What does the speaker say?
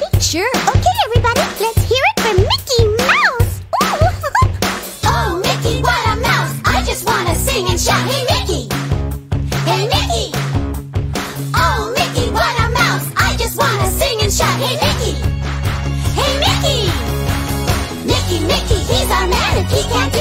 ready? Sure. Okay, everybody, let's hear it for Mickey Mouse. oh, Mickey, what a mouse! I just wanna sing and shout, hey Mickey, hey Mickey. Oh, Mickey, what a mouse! I just wanna sing and shout, hey Mickey, hey Mickey. Mickey, Mickey, he's our man, and he can't.